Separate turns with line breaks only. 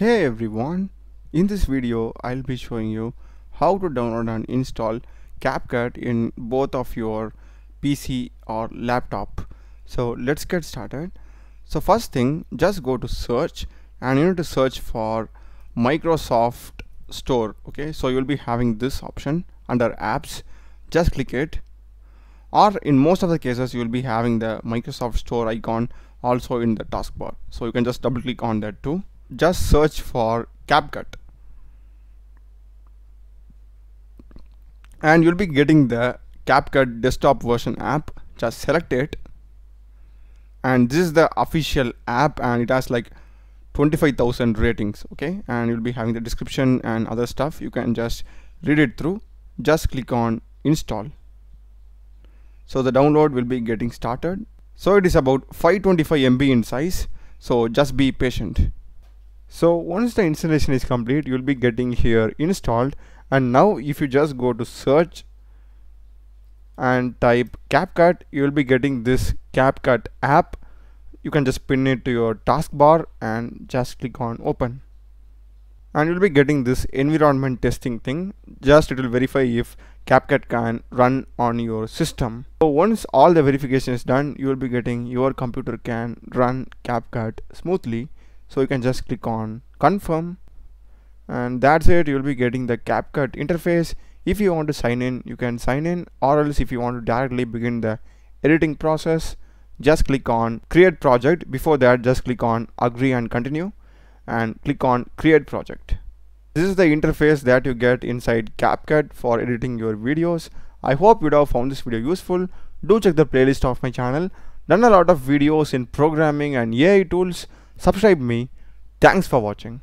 Hey everyone, in this video I'll be showing you how to download and install CapCut in both of your PC or laptop. So let's get started. So first thing just go to search and you need to search for Microsoft Store okay? So you'll be having this option under apps. Just click it. Or in most of the cases you'll be having the Microsoft Store icon also in the taskbar. So you can just double click on that too just search for CapCut and you'll be getting the CapCut desktop version app. Just select it. And this is the official app and it has like 25,000 ratings okay? And you'll be having the description and other stuff. You can just read it through. Just click on install. So the download will be getting started. So it is about 525 MB in size. So just be patient so once the installation is complete you'll be getting here installed. And now if you just go to search and type CapCut you will be getting this CapCut app. You can just pin it to your taskbar and just click on open. And you'll be getting this environment testing thing. Just it will verify if CapCut can run on your system. So once all the verification is done you will be getting your computer can run CapCut smoothly so you can just click on confirm and that's it. You'll be getting the CapCut interface. If you want to sign in you can sign in or else if you want to directly begin the editing process just click on create project. Before that just click on agree and continue and click on create project. This is the interface that you get inside CapCut for editing your videos. I hope you have found this video useful. Do check the playlist of my channel. Done a lot of videos in programming and AI tools subscribe me. Thanks for watching